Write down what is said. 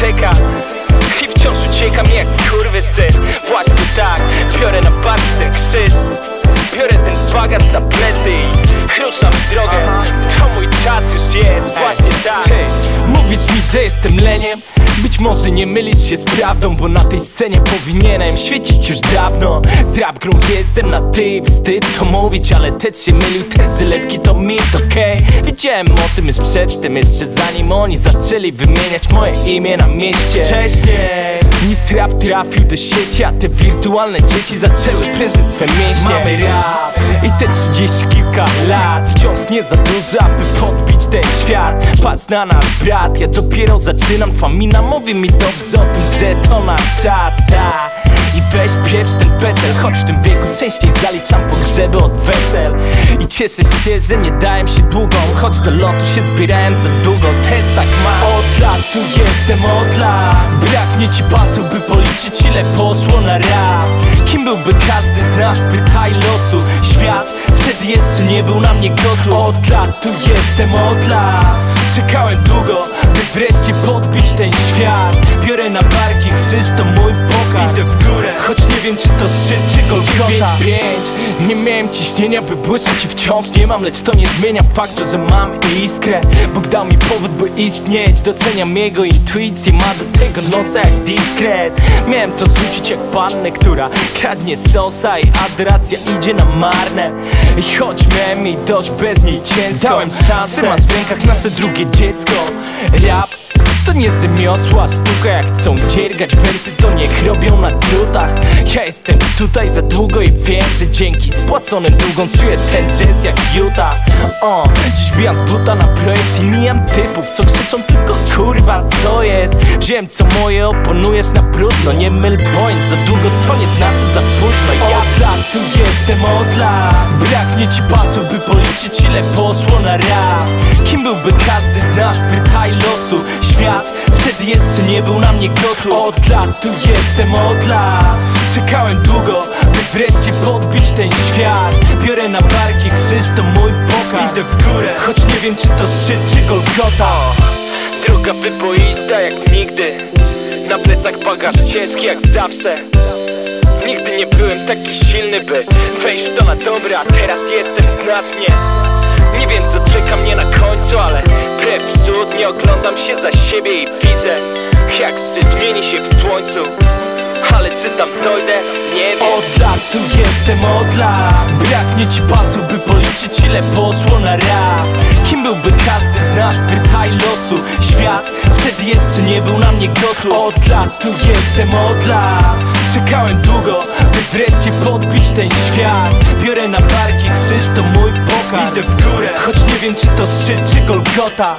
czeka. I wciąż uciekam jak syn Właśnie tak, biorę na bark ten krzyż. Biorę ten bagaż na że jestem leniem. Być może nie mylić się z prawdą, bo na tej scenie powinienem świecić już dawno. Z rap grą jestem na ty, wstyd to mówić, ale też się mylił Te żyletki to mit, okej. Okay? Wiedziałem o tym już przedtem, jeszcze zanim oni zaczęli wymieniać moje imię na mieście. Wcześniej niż rap trafił do sieci, a te wirtualne dzieci zaczęły prężyć swe mięśnie. Mamy rap i te trzydzieści kilka lat Wciąż nie za dużo, aby podbić ten świat. Patrz na nas brat, ja dopiero zaczynam. Twa mina mówi mi dobrze o tym, że to nasz czas, ta i weź pieprz ten pesel Choć w tym wieku częściej zaliczam pogrzeby od wesel. I cieszę się, że nie dałem się długą Choć do lotu się zbierałem za długo. Też tak ma. Od lat tu jestem od lat. Braknie ci palców, by policzyć ile poszło na rap Kim byłby każdy z nas, pytaj losu? Świat wtedy jeszcze nie był na mnie gotów. Od lat tu jestem od lat. Czekałem długo, by wreszcie podbić ten świat. Biorę na barki krzyż, to mój pokaz. Idę w górę, wiem czy to szczyt czy Golgota 9 Nie miałem ciśnienia, by błysnąć i wciąż nie mam Lecz to nie zmienia faktu, że mam iskrę. Bóg dał mi powód, by istnieć. Doceniam jego intuicję, ma do tego nosa jak dyskret Miałem to zrzucić jak pannę, która kradnie sosa I adoracja idzie na marne. I choć miałem jej dość bez niej ciężko Dałem szansę, trzymasz w rękach nasze drugie dziecko. Rap to nie rzemiosła sztuka Jak chcą dziergać wersy to niech robią na drutach Ja jestem tutaj za długo i wiem, że dzięki spłaconym długom Czuję ten jazz jak Utah o, Dziś bijam z buta na projekt i mijam typów Co krzyczą tylko kurwa co jest? Wiem co moje oponujesz na brudno Nie myl bądź za długo to nie znaczy za późno. Ja od lat tu jestem od lat. Braknie ci pasów by policzyć ile poszło na rap Kim byłby każdy z nas pytaj losu? Świat wtedy jeszcze nie był na mnie gotów Od lat tu jestem od lat Czekałem długo by wreszcie podbić ten świat. Biorę na barki krzyż to mój pokaz. Idę w górę choć nie wiem czy to szczyt czy Golgota. Droga wyboista jak nigdy. Na plecach bagaż ciężki jak zawsze. Nigdy nie byłem taki silny, by wejść w to na dobre A teraz jestem, znać mnie. Nie wiem co czeka mnie na końcu, Braknie ci palców, by policzyć ile poszło na rap. Kim byłby każdy z nas, pytaj losu Świat? Wtedy jeszcze nie był na mnie gotów. Od lat tu jestem od lat. Czekałem długo, by wreszcie podbić ten świat. Biorę na barki krzyż, to mój pokaz. Idę w górę, choć nie wiem czy to szczyt czy Golgota